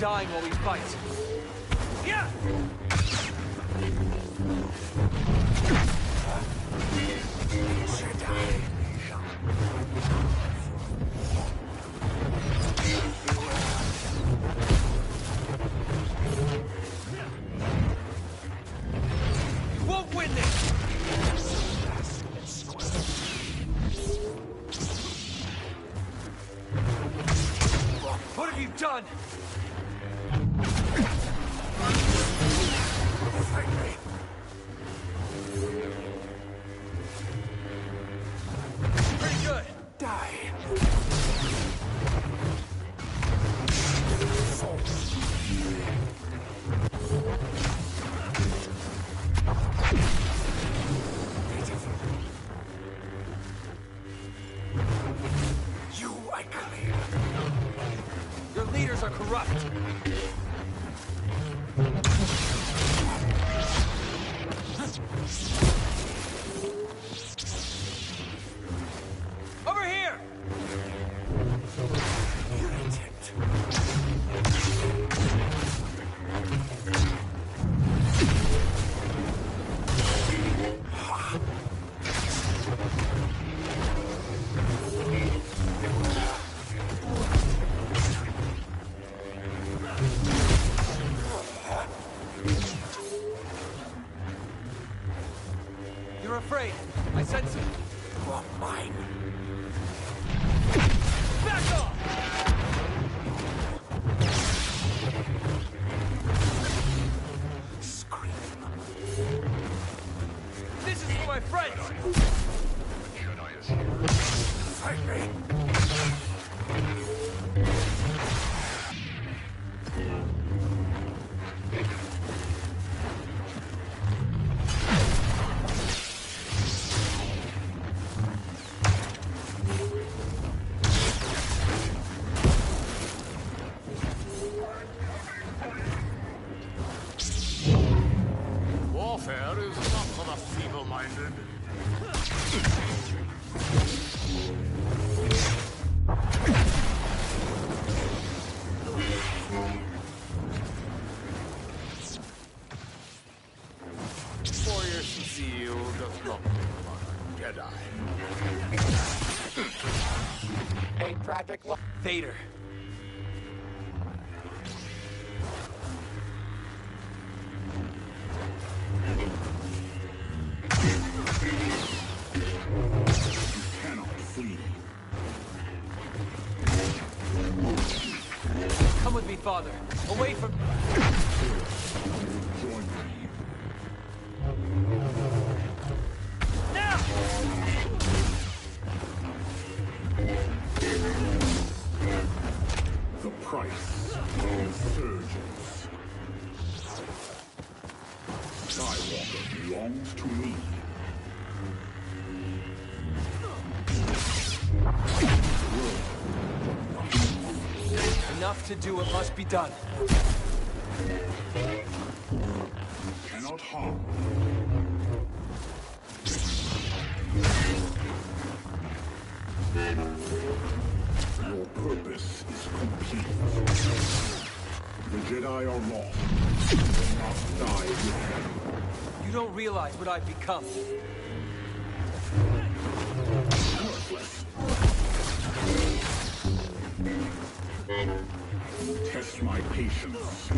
dying while we fight. Yeah! You einsetzen? Oh mein feeble-minded. Warrior's zeal does not make a Jedi. A tragic lo- Vader. Come with me, father. Away from... Join. Now! The price of insurgents. Skywalker belongs to me. To do what must be done. Cannot harm. Your purpose is complete. The Jedi are lost. They must die with them. You don't realize what I've become. Patience.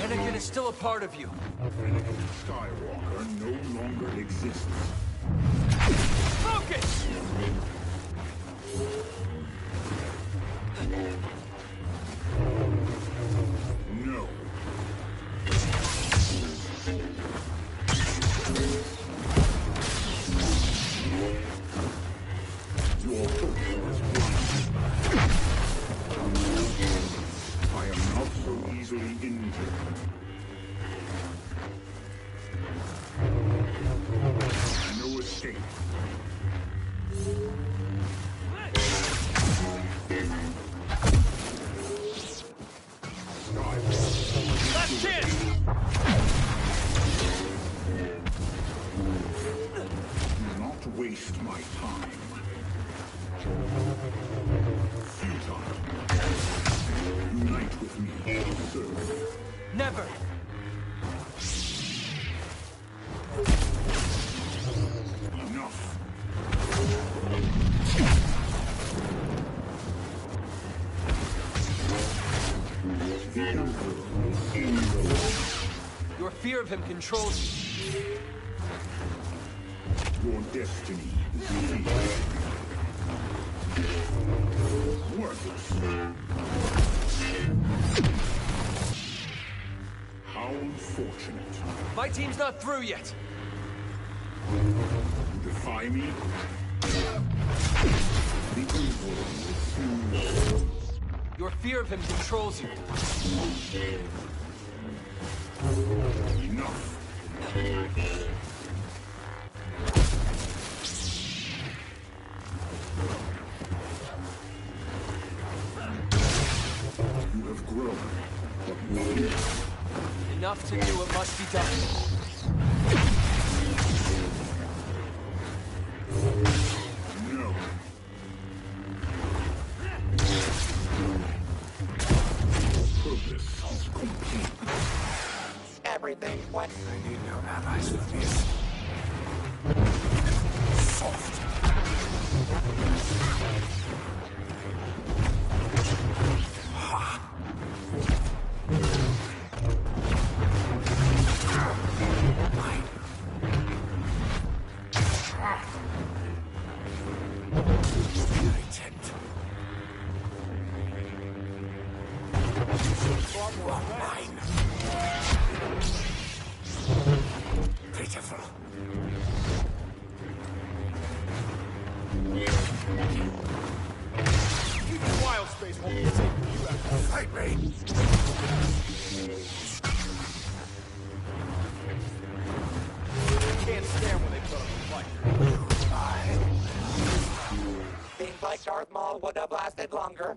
Anakin is still a part of you. Anakin Skywalker no longer exists. Waste my time. Futile. Unite with me, serve. Never! Enough. The Emperor in Rome. Your fear of him controls you. Your destiny is. Worthless. How unfortunate. My team's not through yet. You defy me? The evil will soon Your fear of him controls you. Enough to do what must be done. Everything went I need no. You. Pitiful. Wild space Fight me. can't stand when they put up a fight. Like Darth Maul would have lasted longer.